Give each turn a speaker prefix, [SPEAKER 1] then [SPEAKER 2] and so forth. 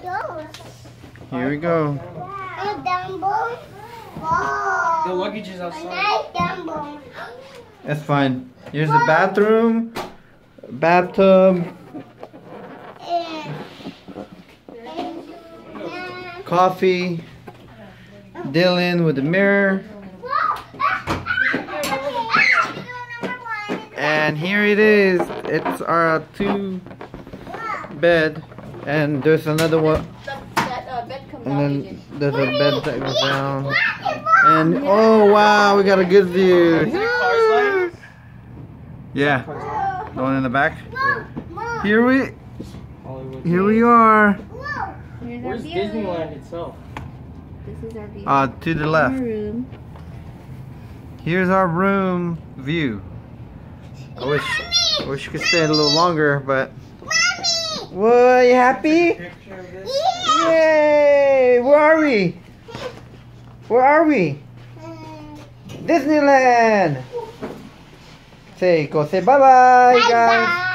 [SPEAKER 1] Here we go.
[SPEAKER 2] A. Wow.
[SPEAKER 3] The luggage is outside.
[SPEAKER 2] nice.
[SPEAKER 1] That's fine. Here's the bathroom, bathtub, coffee, Dylan with the mirror, and here it is. It's our two bed, and there's another one,
[SPEAKER 4] That, that uh, bed comes
[SPEAKER 1] and then there's a bed that goes down. And oh wow, we got a good view. Yeah, the one in the back. Here we, here we are.
[SPEAKER 3] Where's. Disneyland itself?
[SPEAKER 4] This is our view.
[SPEAKER 1] Uh, to the left. Here's our room view. I wish, I wish you could stay a little longer, but. What? You happy?
[SPEAKER 3] This.
[SPEAKER 1] Yay! Where are we? Where are we? Disneyland. Say, go say bye bye, guys.
[SPEAKER 2] Bye